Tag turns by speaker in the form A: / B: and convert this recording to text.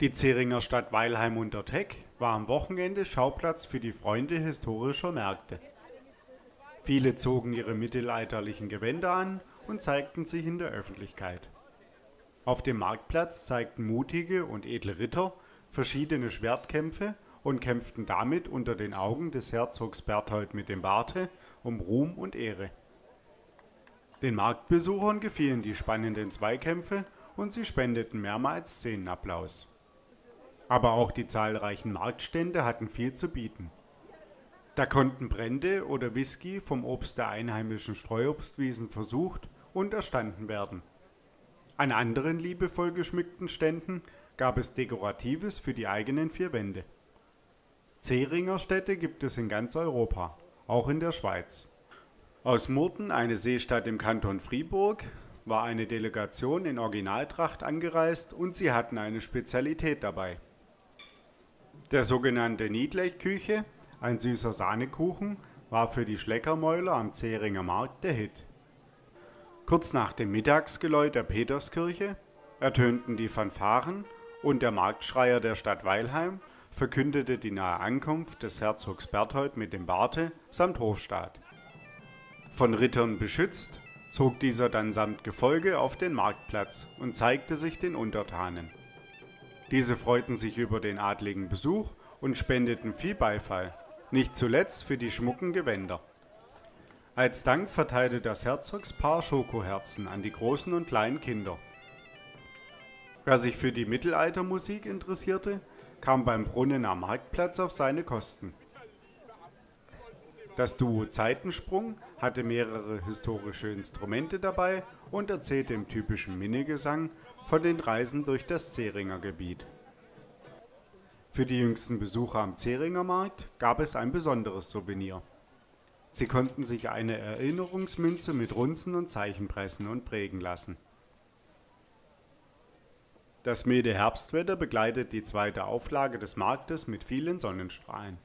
A: Die Zeringer Stadt Weilheim unter Teck war am Wochenende Schauplatz für die Freunde historischer Märkte. Viele zogen ihre mittelalterlichen Gewänder an und zeigten sich in der Öffentlichkeit. Auf dem Marktplatz zeigten mutige und edle Ritter verschiedene Schwertkämpfe und kämpften damit unter den Augen des Herzogs Berthold mit dem Barte um Ruhm und Ehre. Den Marktbesuchern gefielen die spannenden Zweikämpfe und sie spendeten mehrmals Szenenapplaus. Aber auch die zahlreichen Marktstände hatten viel zu bieten. Da konnten Brände oder Whisky vom Obst der einheimischen Streuobstwiesen versucht und erstanden werden. An anderen liebevoll geschmückten Ständen gab es Dekoratives für die eigenen vier Wände. Zeringer Städte gibt es in ganz Europa, auch in der Schweiz. Aus Murten, eine Seestadt im Kanton Fribourg, war eine Delegation in Originaltracht angereist und sie hatten eine Spezialität dabei. Der sogenannte Niedlechküche, ein süßer Sahnekuchen, war für die Schleckermäuler am Zeringer Markt der Hit. Kurz nach dem Mittagsgeläut der Peterskirche ertönten die Fanfaren und der Marktschreier der Stadt Weilheim verkündete die nahe Ankunft des Herzogs Berthold mit dem Barte samt Hofstaat. Von Rittern beschützt, zog dieser dann samt Gefolge auf den Marktplatz und zeigte sich den Untertanen. Diese freuten sich über den adligen Besuch und spendeten viel Beifall, nicht zuletzt für die schmucken Gewänder. Als Dank verteilte das Herzogspaar Schokoherzen an die großen und kleinen Kinder. Wer sich für die Mittelaltermusik interessierte, kam beim Brunnen am Marktplatz auf seine Kosten. Das Duo Zeitensprung hatte mehrere historische Instrumente dabei und erzählte im typischen Minnegesang von den Reisen durch das Zeringer Gebiet. Für die jüngsten Besucher am Zeringer Markt gab es ein besonderes Souvenir. Sie konnten sich eine Erinnerungsmünze mit Runzen und Zeichen pressen und prägen lassen. Das milde Herbstwetter begleitet die zweite Auflage des Marktes mit vielen Sonnenstrahlen